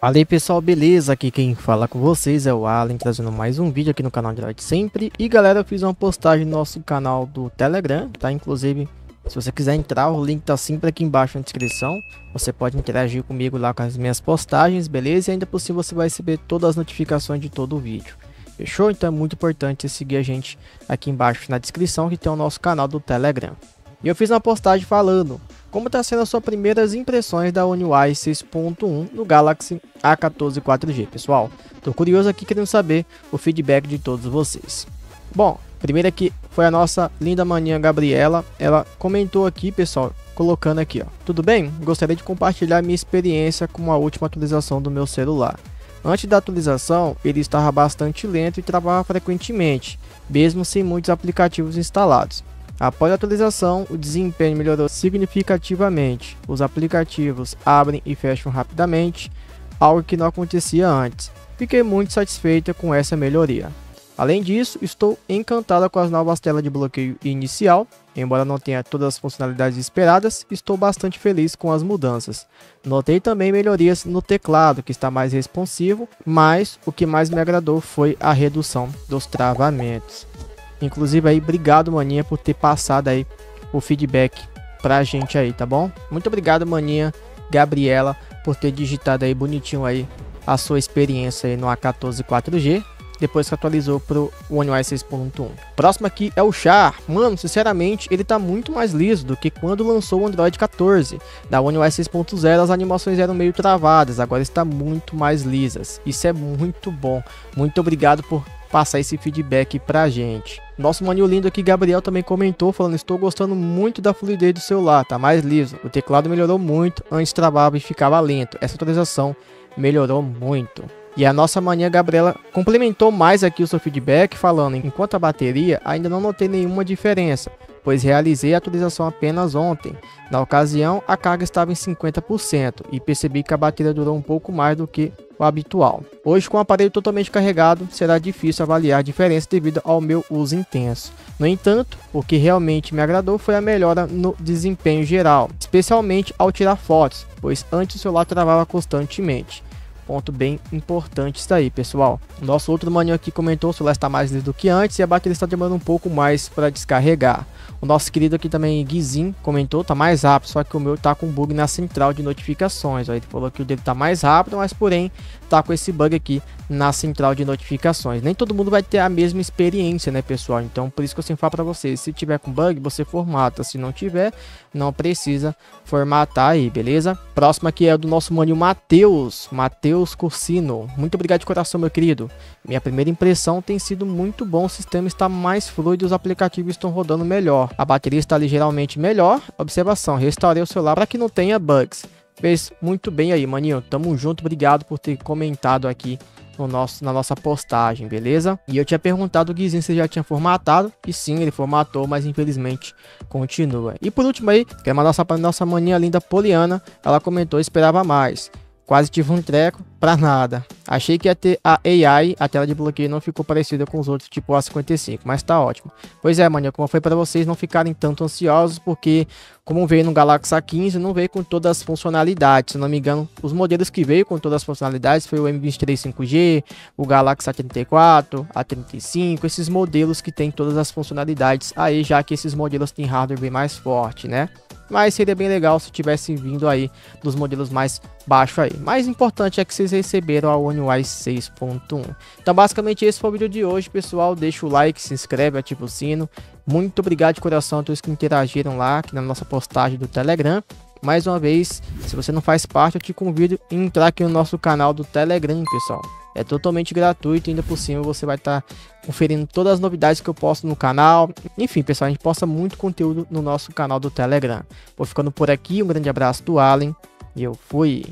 Fala aí pessoal, beleza? Aqui quem fala com vocês é o Allen, trazendo mais um vídeo aqui no canal Light Sempre. E galera, eu fiz uma postagem no nosso canal do Telegram, tá? Inclusive, se você quiser entrar, o link tá sempre aqui embaixo na descrição. Você pode interagir comigo lá com as minhas postagens, beleza? E ainda por cima você vai receber todas as notificações de todo o vídeo. Fechou? Então é muito importante seguir a gente aqui embaixo na descrição que tem o nosso canal do Telegram. E eu fiz uma postagem falando como está sendo as suas primeiras impressões da One UI 6.1 no Galaxy A14 4G, pessoal. Tô curioso aqui querendo saber o feedback de todos vocês. Bom, primeiro aqui foi a nossa linda maninha Gabriela. Ela comentou aqui, pessoal, colocando aqui, ó. Tudo bem? Gostaria de compartilhar minha experiência com a última atualização do meu celular. Antes da atualização, ele estava bastante lento e travava frequentemente, mesmo sem muitos aplicativos instalados. Após a atualização, o desempenho melhorou significativamente. Os aplicativos abrem e fecham rapidamente, algo que não acontecia antes. Fiquei muito satisfeita com essa melhoria. Além disso, estou encantada com as novas telas de bloqueio inicial. Embora não tenha todas as funcionalidades esperadas, estou bastante feliz com as mudanças. Notei também melhorias no teclado, que está mais responsivo, mas o que mais me agradou foi a redução dos travamentos. Inclusive aí, obrigado, maninha, por ter passado aí o feedback pra gente aí, tá bom? Muito obrigado, maninha, Gabriela, por ter digitado aí bonitinho aí a sua experiência aí no A14 4G. Depois que atualizou pro One UI 6.1. Próximo aqui é o Char. Mano, sinceramente, ele tá muito mais liso do que quando lançou o Android 14. Da One UI 6.0 as animações eram meio travadas, agora está muito mais lisas. Isso é muito bom. Muito obrigado por passar esse feedback pra gente. Nosso maninho lindo aqui, Gabriel, também comentou, falando, estou gostando muito da fluidez do celular, tá mais liso. O teclado melhorou muito, antes travava e ficava lento. Essa atualização melhorou muito. E a nossa mania Gabriela complementou mais aqui o seu feedback, falando, enquanto a bateria ainda não notei nenhuma diferença, pois realizei a atualização apenas ontem. Na ocasião, a carga estava em 50% e percebi que a bateria durou um pouco mais do que o habitual. Hoje, com o aparelho totalmente carregado, será difícil avaliar a diferença devido ao meu uso intenso. No entanto, o que realmente me agradou foi a melhora no desempenho geral, especialmente ao tirar fotos, pois antes o celular travava constantemente ponto bem importante isso aí, pessoal. Nosso outro maninho aqui comentou, o celular está mais liso do que antes e a bateria está demorando um pouco mais para descarregar. O nosso querido aqui também, Guizin, comentou, tá mais rápido, só que o meu tá com bug na central de notificações. Ó, ele falou que o dele tá mais rápido, mas porém tá com esse bug aqui na central de notificações. Nem todo mundo vai ter a mesma experiência, né, pessoal? Então, por isso que eu sempre falo para vocês, se tiver com bug, você formata. Se não tiver, não precisa formatar aí, beleza? Próximo aqui é do nosso maninho Matheus, Matheus Cursino. Muito obrigado de coração, meu querido. Minha primeira impressão tem sido muito bom, o sistema está mais fluido e os aplicativos estão rodando melhor. A bateria está ligeiramente melhor. Observação, restaurei o celular para que não tenha bugs. Fez muito bem aí, maninho. Tamo junto, obrigado por ter comentado aqui no nosso, na nossa postagem, beleza? E eu tinha perguntado o Guizinho se já tinha formatado, e sim, ele formatou, mas infelizmente continua. E por último aí, quero mandar para nossa maninha linda Poliana, ela comentou, esperava mais. Quase tive um treco pra nada. Achei que ia ter a AI, a tela de bloqueio não ficou parecida com os outros, tipo A55, mas tá ótimo. Pois é, mano, como foi para vocês não ficarem tanto ansiosos, porque como veio no Galaxy A15, não veio com todas as funcionalidades. Se não me engano, os modelos que veio com todas as funcionalidades foi o M23 5G, o Galaxy A34, A35, esses modelos que tem todas as funcionalidades aí, já que esses modelos têm hardware bem mais forte, né? Mas seria bem legal se tivesse vindo aí dos modelos mais baixos aí. Mais importante é que vocês receberam a One UI 6.1. Então basicamente esse foi o vídeo de hoje, pessoal. Deixa o like, se inscreve, ativa o sino. Muito obrigado de coração a todos que interagiram lá aqui na nossa postagem do Telegram. Mais uma vez, se você não faz parte, eu te convido a entrar aqui no nosso canal do Telegram, pessoal. É totalmente gratuito e ainda por cima você vai estar tá conferindo todas as novidades que eu posto no canal. Enfim, pessoal, a gente posta muito conteúdo no nosso canal do Telegram. Vou ficando por aqui, um grande abraço do Allen e eu fui.